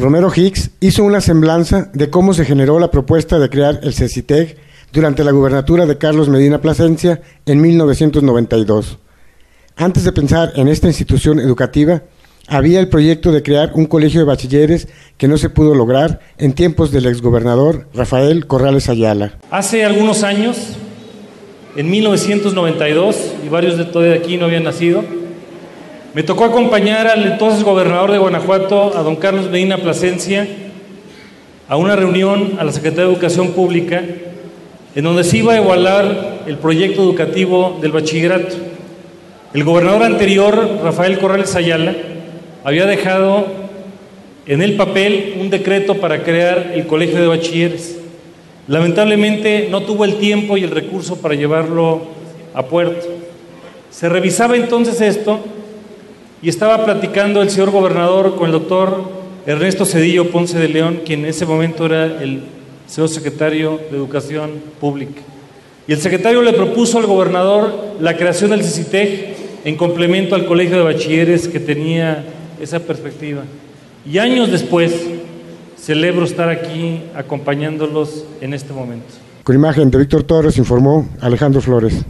Romero Hicks hizo una semblanza de cómo se generó la propuesta de crear el CECITEG durante la gubernatura de Carlos Medina Plasencia en 1992. Antes de pensar en esta institución educativa, había el proyecto de crear un colegio de bachilleres que no se pudo lograr en tiempos del exgobernador Rafael Corrales Ayala. Hace algunos años, en 1992, y varios de todos de aquí no habían nacido, me tocó acompañar al entonces gobernador de Guanajuato, a don Carlos Medina Plasencia, a una reunión a la Secretaría de Educación Pública, en donde se iba a igualar el proyecto educativo del bachillerato. El gobernador anterior, Rafael Corrales Ayala, había dejado en el papel un decreto para crear el colegio de bachilleres. Lamentablemente no tuvo el tiempo y el recurso para llevarlo a puerto. Se revisaba entonces esto y estaba platicando el señor gobernador con el doctor Ernesto Cedillo Ponce de León, quien en ese momento era el señor secretario de Educación Pública. Y el secretario le propuso al gobernador la creación del CICITEG en complemento al colegio de bachilleres que tenía esa perspectiva. Y años después, celebro estar aquí acompañándolos en este momento. Con imagen de Víctor Torres informó Alejandro Flores.